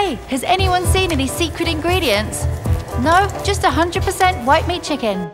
Hey, has anyone seen any secret ingredients? No, just 100% white meat chicken.